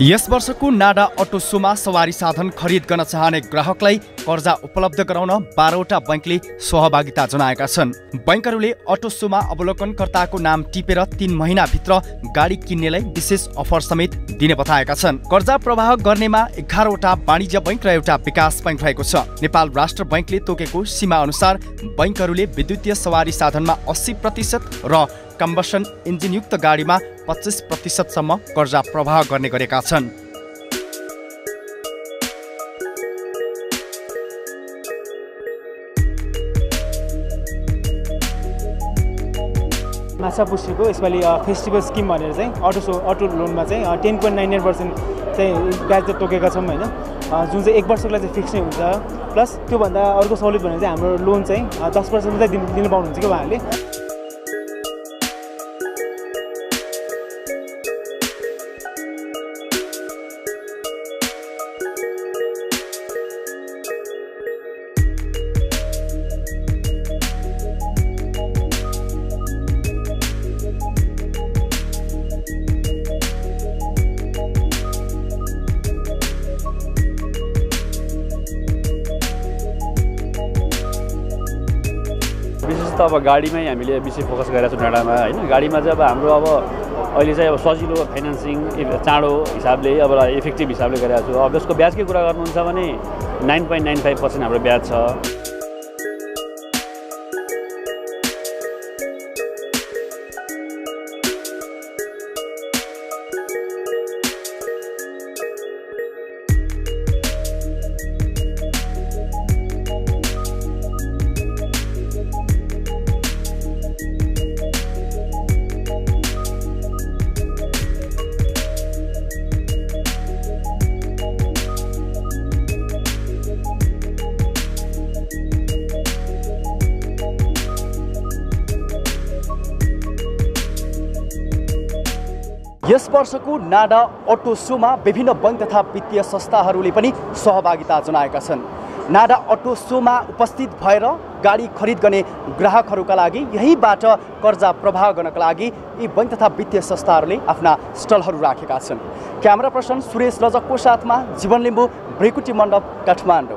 यस वर्षको NADA auto सोमा सवारी साधन खरिद गर्न चाहने ग्राहकलाई कर्जा उपलब्ध गराउन बाह्रवटा बैङ्कले सहभागिता जनाएका छन्। बैङ्कहरूले अटो सोमा अवलोकनकर्ताको नाम टिपेर तिन महिनाभित्र गाडी किन्नेलाई विशेष अफर समेत दिने बताएका छन्। कर्जा प्रवाह गर्नेमा एघारवटा वाणिज्य बैङ्क र एउटा विकास बैङ्क रहेको छ। नेपाल राष्ट्र बैङ्कले तोकेको सीमा अनुसार बैङ्कहरूले विद्युतीय सवारी साधनमा अस्सी प्रतिशत र कम्बसन इन्जिनयुक्त गाडीमा पच्चिस प्रतिशतसम्म कर्जा प्रवाह गर्ने गरेका छन्। माछापुच्छीको यसपालि फेस्टिभल स्किम भनेर चाहिँ अटो सो अटो लोनमा चाहिँ ten point nine nine percent चाहिँ ब्याज चाहिँ तोकेका छौँ होइन। जुन चाहिँ एक वर्षको लागि चाहिँ फिक्स नै हुन्छ। प्लस त्योभन्दा अर्को सहुलियत भनेर चाहिँ हाम्रो लोन चाहिँ दस पर्सेन्ट चाहिँ दिनु पाउनुहुन्छ कि उहाँहरूले। त अब गाडीमै हामीले बेसी फोकस गरेका छौँ डाँडामा होइन? गाडीमा चाहिँ अब हाम्रो अब अहिले चाहिँ अब सजिलो फाइनेन्सिङ चाँडो हिसाबले अब इफेक्टिभ हिसाबले गरेका छु। अब यसको ब्याजकै कुरा गर्नुहुन्छ भने nine point nine five percent हाम्रो ब्याज छ। यस वर्षको नाडा अटो सोमा विभिन्न बैङ्क तथा वित्तीय संस्थाहरूले पनि सहभागिता जनाएका छन्। नाडा अटो सोमा उपस्थित भएर गाडी खरिद गर्ने ग्राहकहरूका लागि यहीँबाट कर्जा प्रवाह गर्नका लागि यी बैङ्क तथा वित्तीय संस्थाहरूले आफ्ना स्टलहरू राखेका छन्। क्यामेरा पर्सन सुरेश रजकको साथमा जीवन लिम्बू भ्रिकुटी मण्डप काठमाडौँ।